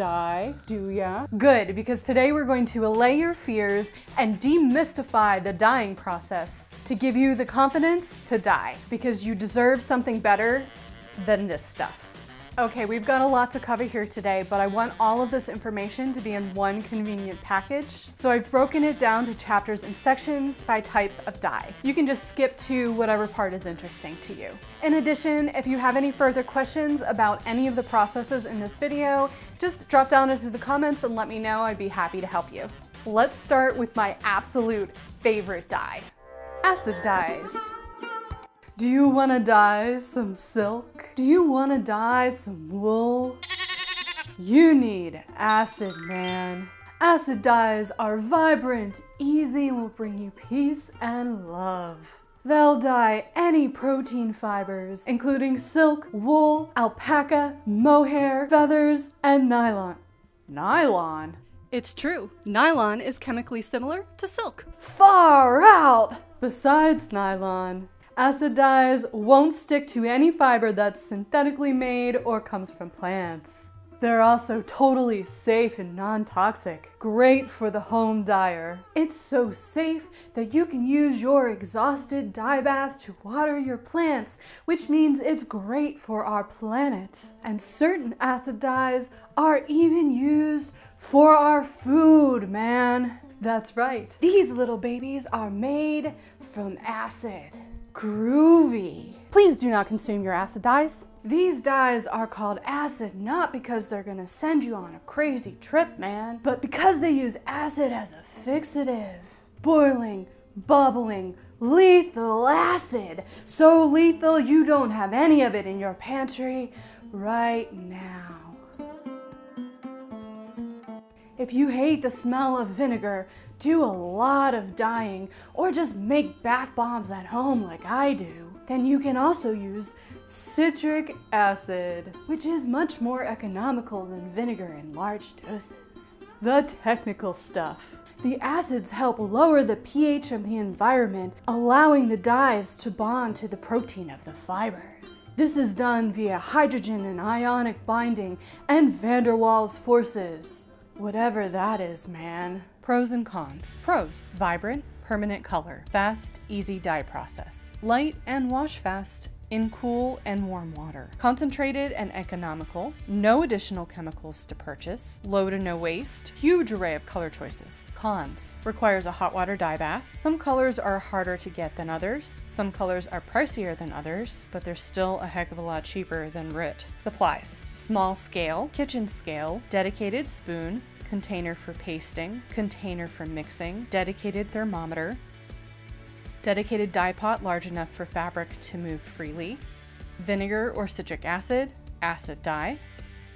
die, do ya? Good, because today we're going to allay your fears and demystify the dying process to give you the confidence to die, because you deserve something better than this stuff. Okay, we've got a lot to cover here today, but I want all of this information to be in one convenient package. So I've broken it down to chapters and sections by type of dye. You can just skip to whatever part is interesting to you. In addition, if you have any further questions about any of the processes in this video, just drop down into the comments and let me know. I'd be happy to help you. Let's start with my absolute favorite dye, acid dyes. Do you want to dye some silk? Do you want to dye some wool? You need acid, man. Acid dyes are vibrant, easy, and will bring you peace and love. They'll dye any protein fibers, including silk, wool, alpaca, mohair, feathers, and nylon. Nylon? It's true. Nylon is chemically similar to silk. Far out! Besides nylon, Acid dyes won't stick to any fiber that's synthetically made or comes from plants. They're also totally safe and non-toxic. Great for the home dyer. It's so safe that you can use your exhausted dye bath to water your plants, which means it's great for our planet. And certain acid dyes are even used for our food, man. That's right. These little babies are made from acid. Groovy. Please do not consume your acid dyes. These dyes are called acid not because they're gonna send you on a crazy trip, man, but because they use acid as a fixative. Boiling, bubbling, lethal acid. So lethal you don't have any of it in your pantry right now. If you hate the smell of vinegar, do a lot of dyeing, or just make bath bombs at home like I do, then you can also use citric acid, which is much more economical than vinegar in large doses. The technical stuff. The acids help lower the pH of the environment, allowing the dyes to bond to the protein of the fibers. This is done via hydrogen and ionic binding and van der Waals forces. Whatever that is, man. Pros and cons. Pros, vibrant, permanent color, fast, easy dye process, light and wash fast, in cool and warm water. Concentrated and economical, no additional chemicals to purchase, low to no waste, huge array of color choices. Cons, requires a hot water dye bath. Some colors are harder to get than others. Some colors are pricier than others, but they're still a heck of a lot cheaper than RIT. Supplies, small scale, kitchen scale, dedicated spoon, container for pasting, container for mixing, dedicated thermometer, dedicated dye pot large enough for fabric to move freely, vinegar or citric acid, acid dye.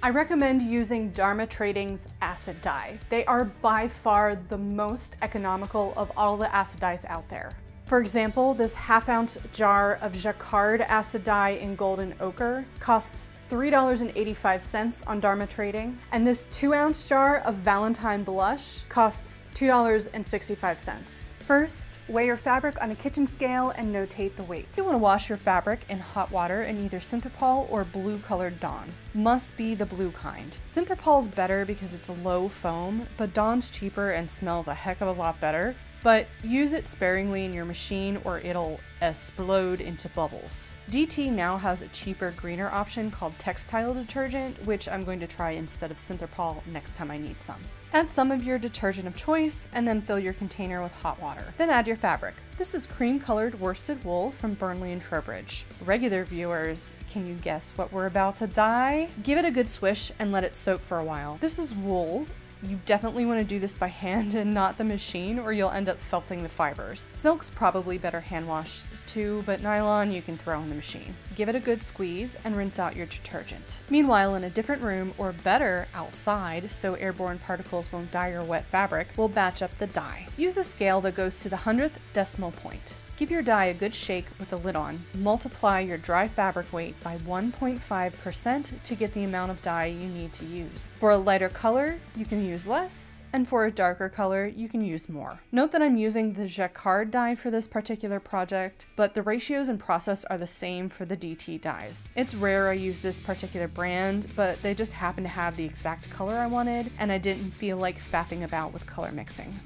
I recommend using Dharma Trading's acid dye. They are by far the most economical of all the acid dyes out there. For example, this half ounce jar of Jacquard acid dye in golden ochre costs $3.85 on Dharma Trading, and this two ounce jar of Valentine blush costs $2.65. First, weigh your fabric on a kitchen scale and notate the weight. You want to wash your fabric in hot water in either Synthrapol or blue colored Dawn. Must be the blue kind. Synthrapol's better because it's low foam, but Dawn's cheaper and smells a heck of a lot better, but use it sparingly in your machine or it'll explode into bubbles. DT now has a cheaper, greener option called textile detergent, which I'm going to try instead of Synthrapol next time I need some. Add some of your detergent of choice and then fill your container with hot water. Then add your fabric. This is cream colored worsted wool from Burnley and Trowbridge. Regular viewers, can you guess what we're about to dye? Give it a good swish and let it soak for a while. This is wool you definitely want to do this by hand and not the machine or you'll end up felting the fibers. Silk's probably better hand washed too, but nylon you can throw in the machine. Give it a good squeeze and rinse out your detergent. Meanwhile, in a different room, or better, outside, so airborne particles won't dye your wet fabric, we'll batch up the dye. Use a scale that goes to the hundredth decimal point. Give your dye a good shake with the lid on. Multiply your dry fabric weight by 1.5% to get the amount of dye you need to use. For a lighter color, you can use less, and for a darker color, you can use more. Note that I'm using the Jacquard dye for this particular project, but the ratios and process are the same for the DT dyes. It's rare I use this particular brand, but they just happen to have the exact color I wanted, and I didn't feel like fapping about with color mixing.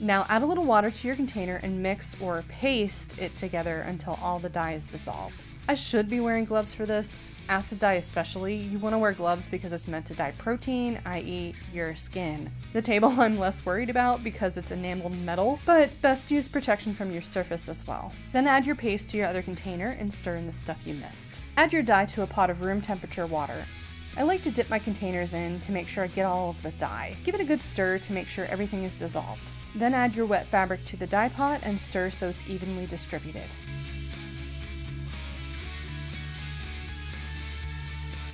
Now add a little water to your container and mix or paste it together until all the dye is dissolved. I should be wearing gloves for this. Acid dye especially, you want to wear gloves because it's meant to dye protein, i.e. your skin. The table I'm less worried about because it's enameled metal, but best use protection from your surface as well. Then add your paste to your other container and stir in the stuff you missed. Add your dye to a pot of room temperature water. I like to dip my containers in to make sure I get all of the dye. Give it a good stir to make sure everything is dissolved. Then add your wet fabric to the dye pot and stir so it's evenly distributed.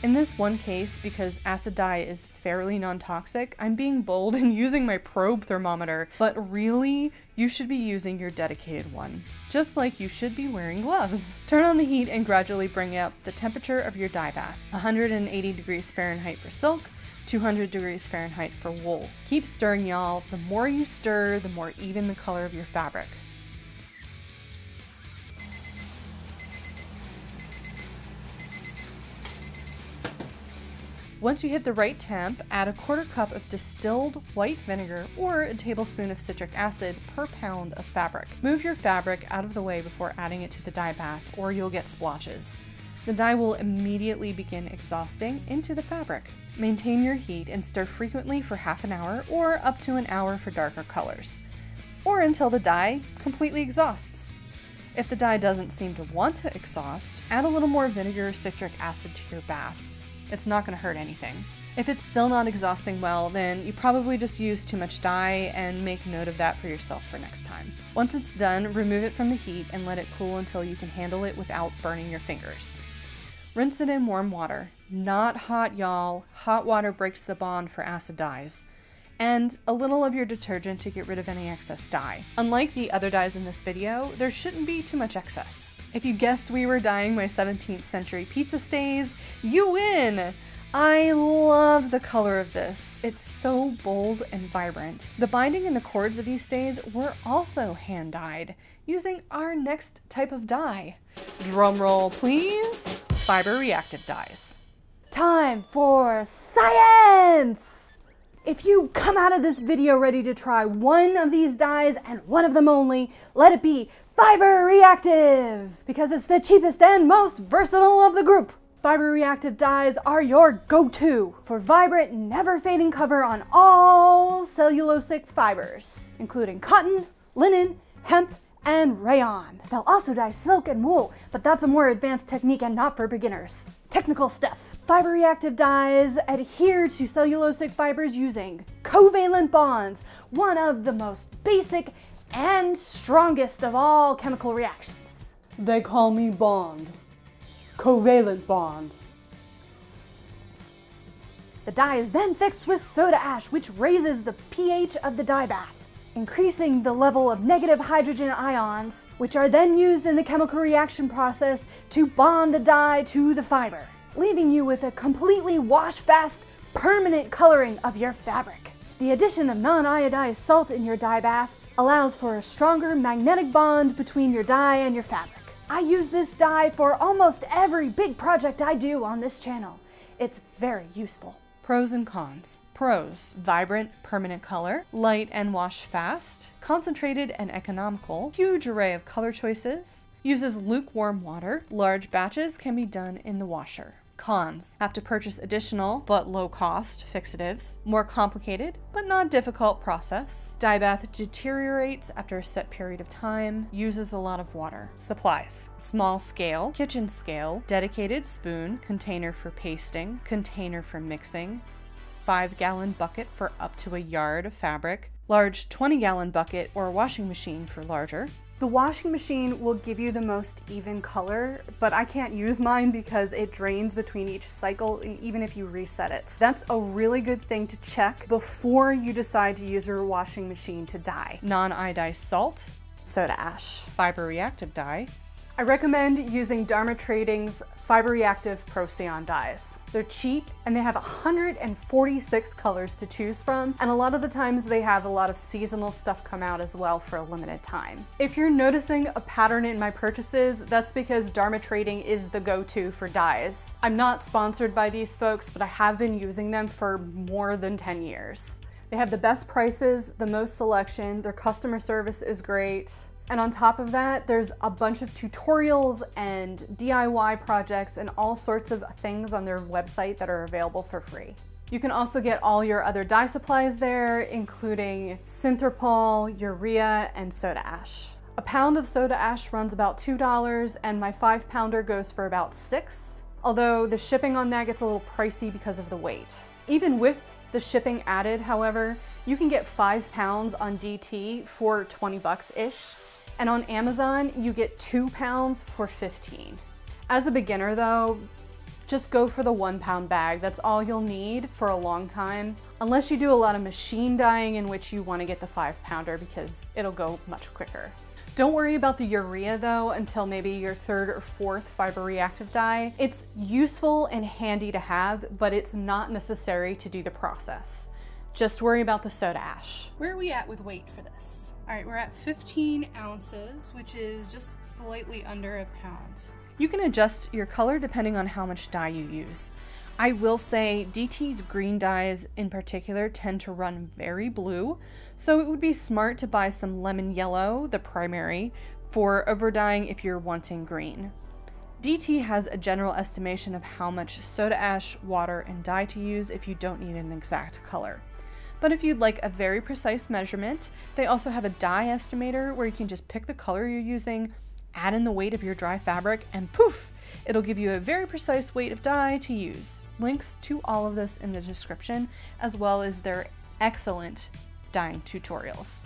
In this one case, because acid dye is fairly non-toxic, I'm being bold and using my probe thermometer, but really, you should be using your dedicated one, just like you should be wearing gloves. Turn on the heat and gradually bring up the temperature of your dye bath, 180 degrees Fahrenheit for silk, 200 degrees Fahrenheit for wool. Keep stirring y'all, the more you stir, the more even the color of your fabric. Once you hit the right temp, add a quarter cup of distilled white vinegar or a tablespoon of citric acid per pound of fabric. Move your fabric out of the way before adding it to the dye bath or you'll get splotches. The dye will immediately begin exhausting into the fabric. Maintain your heat and stir frequently for half an hour or up to an hour for darker colors, or until the dye completely exhausts. If the dye doesn't seem to want to exhaust, add a little more vinegar or citric acid to your bath. It's not going to hurt anything. If it's still not exhausting well, then you probably just used too much dye and make note of that for yourself for next time. Once it's done, remove it from the heat and let it cool until you can handle it without burning your fingers. Rinse it in warm water. Not hot, y'all. Hot water breaks the bond for acid dyes. And a little of your detergent to get rid of any excess dye. Unlike the other dyes in this video, there shouldn't be too much excess. If you guessed we were dyeing my 17th century pizza stays, you win! I love the color of this. It's so bold and vibrant. The binding and the cords of these stays were also hand dyed using our next type of dye. Drum roll, please. Fiber reactive dyes. Time for science! If you come out of this video ready to try one of these dyes and one of them only, let it be Fiber Reactive! Because it's the cheapest and most versatile of the group. Fiber Reactive dyes are your go-to for vibrant, never-fading cover on all cellulosic fibers, including cotton, linen, hemp, and rayon. They'll also dye silk and wool, but that's a more advanced technique and not for beginners. Technical stuff. Fiber reactive dyes adhere to cellulosic fibers using covalent bonds, one of the most basic and strongest of all chemical reactions. They call me Bond. Covalent bond. The dye is then fixed with soda ash, which raises the pH of the dye bath, increasing the level of negative hydrogen ions, which are then used in the chemical reaction process to bond the dye to the fiber, leaving you with a completely wash-fast, permanent coloring of your fabric. The addition of non-iodized salt in your dye bath allows for a stronger magnetic bond between your dye and your fabric. I use this dye for almost every big project I do on this channel. It's very useful. Pros and cons. Pros vibrant, permanent color, light and wash fast, concentrated and economical, huge array of color choices, uses lukewarm water, large batches can be done in the washer. Cons. Have to purchase additional but low cost fixatives, more complicated but not difficult process. Dye bath deteriorates after a set period of time, uses a lot of water. Supplies. Small scale, kitchen scale, dedicated spoon, container for pasting, container for mixing, 5 gallon bucket for up to a yard of fabric, large 20 gallon bucket or washing machine for larger, the washing machine will give you the most even color, but I can't use mine because it drains between each cycle and even if you reset it. That's a really good thing to check before you decide to use your washing machine to dye. Non-iodized salt, soda ash. Fiber reactive dye, I recommend using Dharma Trading's Fiber Reactive Procion dyes. They're cheap and they have 146 colors to choose from, and a lot of the times they have a lot of seasonal stuff come out as well for a limited time. If you're noticing a pattern in my purchases, that's because Dharma Trading is the go-to for dyes. I'm not sponsored by these folks, but I have been using them for more than 10 years. They have the best prices, the most selection, their customer service is great, and on top of that, there's a bunch of tutorials and DIY projects and all sorts of things on their website that are available for free. You can also get all your other dye supplies there, including Synthrapol, urea, and soda ash. A pound of soda ash runs about $2 and my five pounder goes for about six, although the shipping on that gets a little pricey because of the weight. Even with the shipping added, however, you can get five pounds on DT for 20 bucks-ish, and on Amazon, you get two pounds for 15. As a beginner though, just go for the one pound bag. That's all you'll need for a long time. Unless you do a lot of machine dyeing in which you wanna get the five pounder because it'll go much quicker. Don't worry about the urea though until maybe your third or fourth fiber reactive dye. It's useful and handy to have, but it's not necessary to do the process. Just worry about the soda ash. Where are we at with weight for this? All right, we're at 15 ounces, which is just slightly under a pound. You can adjust your color depending on how much dye you use. I will say DT's green dyes in particular tend to run very blue, so it would be smart to buy some lemon yellow, the primary, for overdyeing if you're wanting green. DT has a general estimation of how much soda ash, water, and dye to use if you don't need an exact color. But if you'd like a very precise measurement, they also have a dye estimator where you can just pick the color you're using, add in the weight of your dry fabric, and poof, it'll give you a very precise weight of dye to use. Links to all of this in the description, as well as their excellent dyeing tutorials.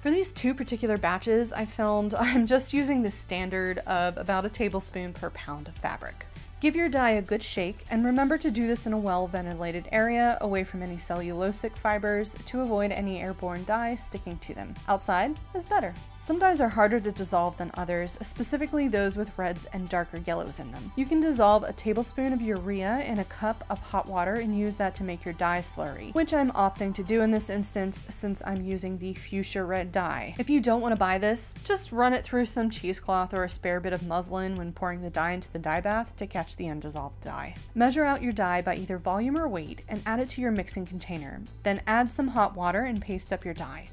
For these two particular batches I filmed, I'm just using the standard of about a tablespoon per pound of fabric. Give your dye a good shake, and remember to do this in a well-ventilated area away from any cellulosic fibers to avoid any airborne dye sticking to them. Outside is better. Some dyes are harder to dissolve than others, specifically those with reds and darker yellows in them. You can dissolve a tablespoon of urea in a cup of hot water and use that to make your dye slurry, which I'm opting to do in this instance since I'm using the fuchsia red dye. If you don't want to buy this, just run it through some cheesecloth or a spare bit of muslin when pouring the dye into the dye bath to catch the undissolved dye. Measure out your dye by either volume or weight and add it to your mixing container. Then add some hot water and paste up your dye.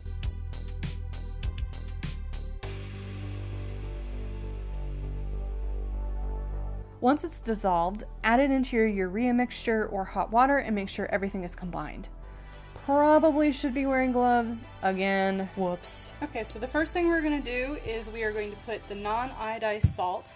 Once it's dissolved, add it into your urea mixture or hot water and make sure everything is combined. Probably should be wearing gloves. Again, whoops. Okay, so the first thing we're gonna do is we are going to put the non-iodized salt,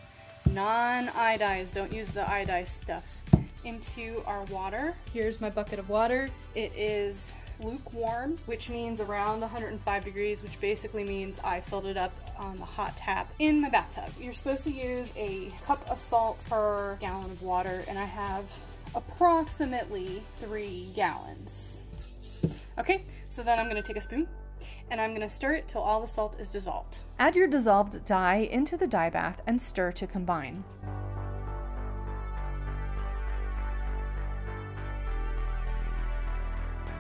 non-iodized, don't use the iodized stuff, into our water. Here's my bucket of water. It is lukewarm, which means around 105 degrees, which basically means I filled it up on the hot tap in my bathtub. You're supposed to use a cup of salt per gallon of water, and I have approximately three gallons. Okay, so then I'm gonna take a spoon and I'm gonna stir it till all the salt is dissolved. Add your dissolved dye into the dye bath and stir to combine.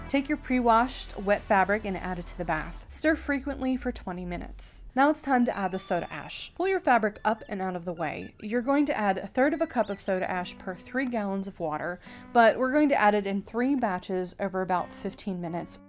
Take your pre-washed wet fabric and add it to the bath. Stir frequently for 20 minutes. Now it's time to add the soda ash. Pull your fabric up and out of the way. You're going to add a third of a cup of soda ash per 3 gallons of water, but we're going to add it in 3 batches over about 15 minutes.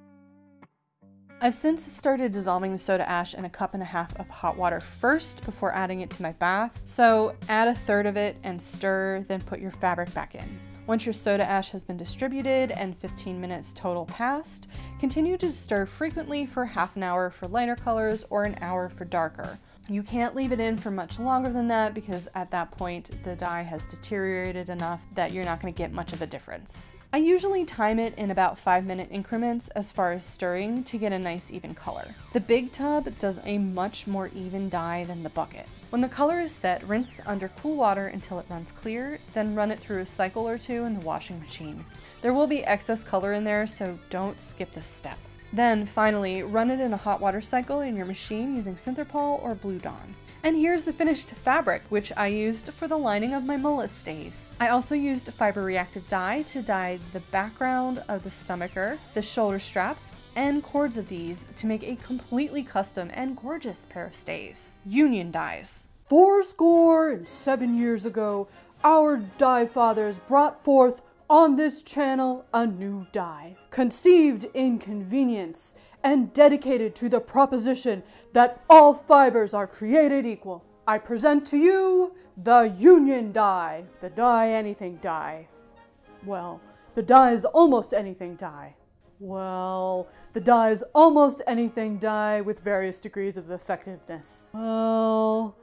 I've since started dissolving the soda ash in a cup and a half of hot water first before adding it to my bath. So add a third of it and stir, then put your fabric back in. Once your soda ash has been distributed and 15 minutes total passed, continue to stir frequently for half an hour for lighter colors or an hour for darker. You can't leave it in for much longer than that because at that point the dye has deteriorated enough that you're not going to get much of a difference. I usually time it in about 5 minute increments as far as stirring to get a nice even color. The big tub does a much more even dye than the bucket. When the color is set, rinse under cool water until it runs clear, then run it through a cycle or two in the washing machine. There will be excess color in there, so don't skip this step. Then finally, run it in a hot water cycle in your machine using Synthrapol or Blue Dawn. And here's the finished fabric, which I used for the lining of my mullet stays. I also used fiber reactive dye to dye the background of the stomacher, the shoulder straps, and cords of these to make a completely custom and gorgeous pair of stays. Union dyes. Four score and seven years ago, our dye fathers brought forth on this channel a new dye, conceived in convenience and dedicated to the proposition that all fibers are created equal. I present to you the Union dye, the dye anything dye. Well, the dye is almost anything dye. Well, the dye is almost anything dye with various degrees of effectiveness. Well,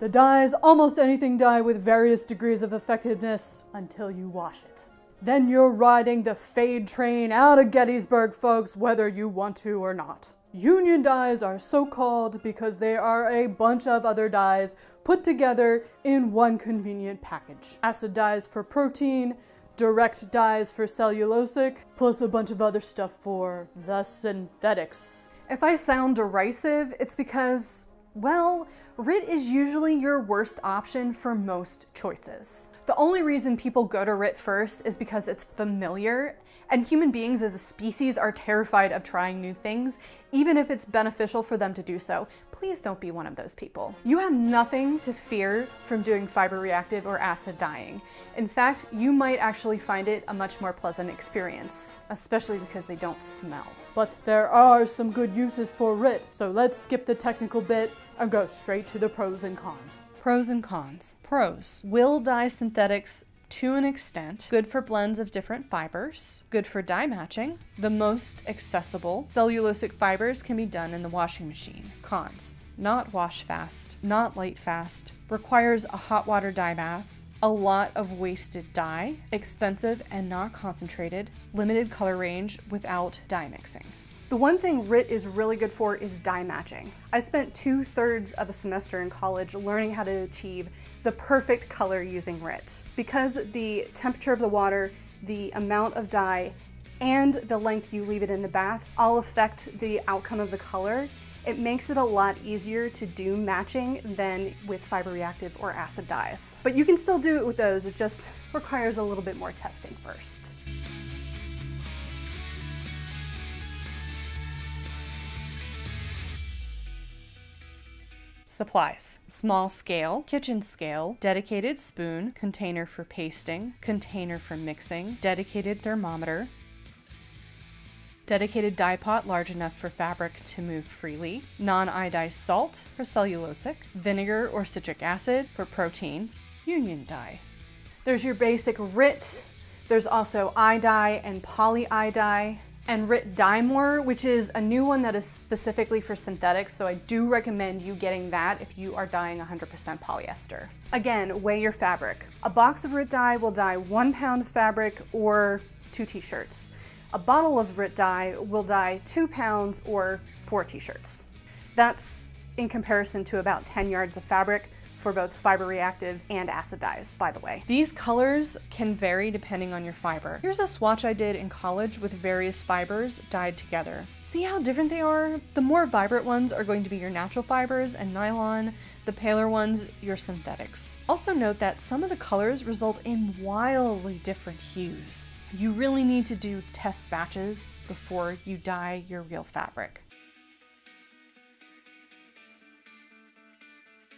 the dye is almost anything dye with various degrees of effectiveness until you wash it. Then you're riding the fade train out of Gettysburg, folks, whether you want to or not. Union dyes are so called because they are a bunch of other dyes put together in one convenient package. Acid dyes for protein, direct dyes for cellulosic, plus a bunch of other stuff for the synthetics. If I sound derisive, it's because, well, RIT is usually your worst option for most choices. The only reason people go to RIT first is because it's familiar, and human beings as a species are terrified of trying new things, even if it's beneficial for them to do so. Please don't be one of those people. You have nothing to fear from doing fiber reactive or acid dyeing. In fact, you might actually find it a much more pleasant experience, especially because they don't smell. But there are some good uses for RIT, so let's skip the technical bit and go straight to the pros and cons. Pros and cons. Pros. Will dye synthetics to an extent, good for blends of different fibers, good for dye matching, the most accessible. Cellulosic fibers can be done in the washing machine. Cons. Not wash fast, not light fast, requires a hot water dye bath, a lot of wasted dye, expensive and not concentrated, limited color range without dye mixing. The one thing RIT is really good for is dye matching. I spent two thirds of a semester in college learning how to achieve the perfect color using RIT. Because the temperature of the water, the amount of dye, and the length you leave it in the bath all affect the outcome of the color, it makes it a lot easier to do matching than with fiber reactive or acid dyes. But you can still do it with those, it just requires a little bit more testing first. Supplies. Small scale, kitchen scale, dedicated spoon, container for pasting, container for mixing, dedicated thermometer, dedicated dye pot large enough for fabric to move freely, non-iodized salt for cellulosic, vinegar or citric acid for protein, union dye. There's your basic RIT, there's also iDye and poly-iDye, and RIT DyeMore, which is a new one that is specifically for synthetics, so I do recommend you getting that if you are dyeing 100% polyester. Again, weigh your fabric. A box of RIT dye will dye one pound of fabric or two t-shirts. A bottle of RIT dye will dye two pounds or four t-shirts. That's in comparison to about 10 yards of fabric, for both fiber reactive and acid dyes, by the way. These colors can vary depending on your fiber. Here's a swatch I did in college with various fibers dyed together. See how different they are? The more vibrant ones are going to be your natural fibers and nylon, the paler ones, your synthetics. Also note that some of the colors result in wildly different hues. You really need to do test batches before you dye your real fabric.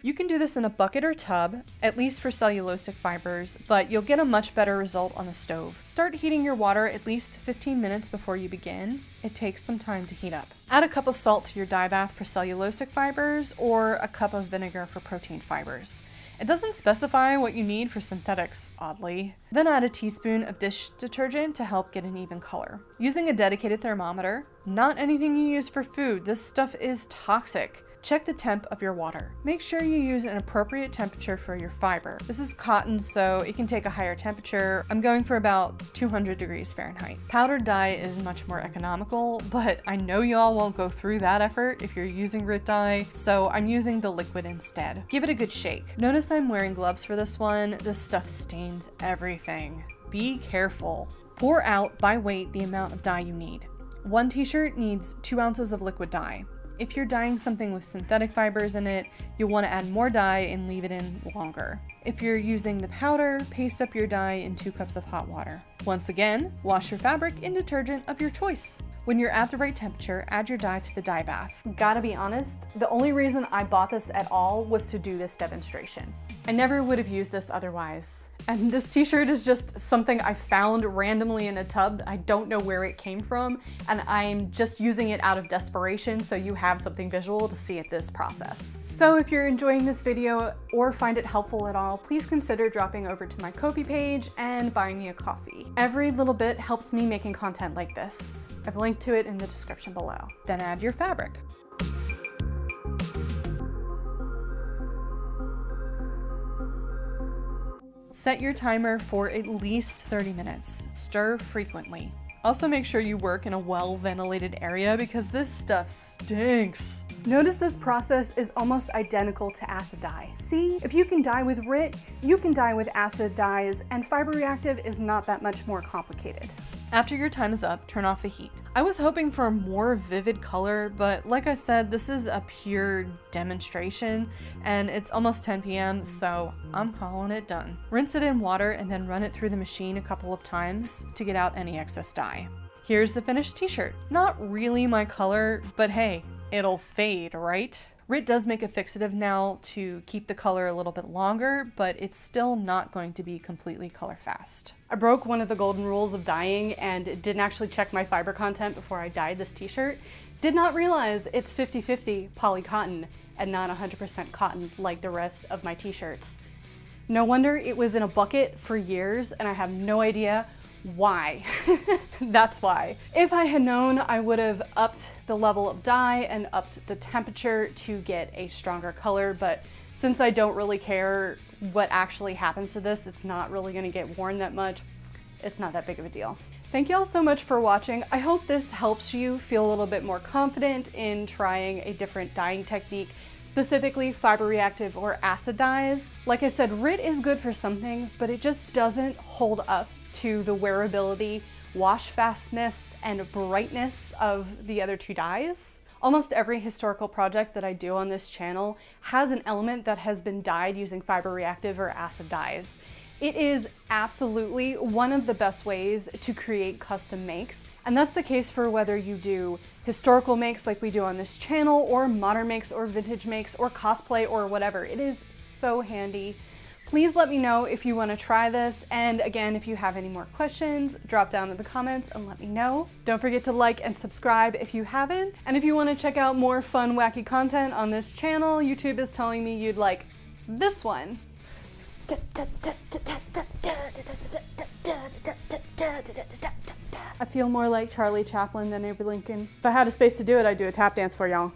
You can do this in a bucket or tub, at least for cellulosic fibers, but you'll get a much better result on the stove. Start heating your water at least 15 minutes before you begin. It takes some time to heat up. Add a cup of salt to your dye bath for cellulosic fibers or a cup of vinegar for protein fibers. It doesn't specify what you need for synthetics, oddly. Then add a teaspoon of dish detergent to help get an even color. Using a dedicated thermometer, not anything you use for food, this stuff is toxic. Check the temp of your water. Make sure you use an appropriate temperature for your fiber. This is cotton, so it can take a higher temperature. I'm going for about 200 degrees Fahrenheit. Powdered dye is much more economical, but I know y'all won't go through that effort if you're using RIT dye, so I'm using the liquid instead. Give it a good shake. Notice I'm wearing gloves for this one. This stuff stains everything. Be careful. Pour out by weight the amount of dye you need. One t-shirt needs two ounces of liquid dye. If you're dyeing something with synthetic fibers in it, you'll want to add more dye and leave it in longer. If you're using the powder, paste up your dye in two cups of hot water. Once again, wash your fabric in detergent of your choice. When you're at the right temperature, add your dye to the dye bath. Gotta be honest, the only reason I bought this at all was to do this demonstration. I never would have used this otherwise. And this t-shirt is just something I found randomly in a tub. I don't know where it came from, and I'm just using it out of desperation so you have something visual to see at this process. So if you're enjoying this video or find it helpful at all, please consider dropping over to my Ko-fi page and buying me a coffee. Every little bit helps me making content like this. I've linked to it in the description below. Then add your fabric. Set your timer for at least 30 minutes. Stir frequently. Also make sure you work in a well-ventilated area because this stuff stinks. Notice this process is almost identical to acid dye. See, if you can dye with RIT, you can dye with acid dyes, and fiber reactive is not that much more complicated. After your time is up, turn off the heat. I was hoping for a more vivid color, but like I said, this is a pure demonstration, and it's almost 10 p.m., so I'm calling it done. Rinse it in water and then run it through the machine a couple of times to get out any excess dye. Here's the finished t-shirt. Not really my color, but hey, it'll fade, right? RIT does make a fixative now to keep the color a little bit longer, but it's still not going to be completely color fast. I broke one of the golden rules of dyeing and didn't actually check my fiber content before I dyed this t-shirt. Did not realize it's 50-50 poly cotton and not 100% cotton like the rest of my t-shirts. No wonder it was in a bucket for years and I have no idea why. That's why. If I had known, I would have upped the level of dye and upped the temperature to get a stronger color, but since I don't really care what actually happens to this, it's not really gonna get worn that much. It's not that big of a deal. Thank you all so much for watching. I hope this helps you feel a little bit more confident in trying a different dyeing technique specifically fiber reactive or acid dyes. Like I said, RIT is good for some things, but it just doesn't hold up to the wearability, wash fastness, and brightness of the other two dyes. Almost every historical project that I do on this channel has an element that has been dyed using fiber reactive or acid dyes. It is absolutely one of the best ways to create custom makes, and that's the case for whether you do historical makes like we do on this channel, or modern makes, or vintage makes, or cosplay, or whatever. It is so handy Please let me know if you want to try this, and again, if you have any more questions, drop down in the comments and let me know. Don't forget to like and subscribe if you haven't, and if you want to check out more fun, wacky content on this channel, YouTube is telling me you'd like this one. I feel more like Charlie Chaplin than Abe Lincoln. If I had a space to do it, I'd do a tap dance for y'all.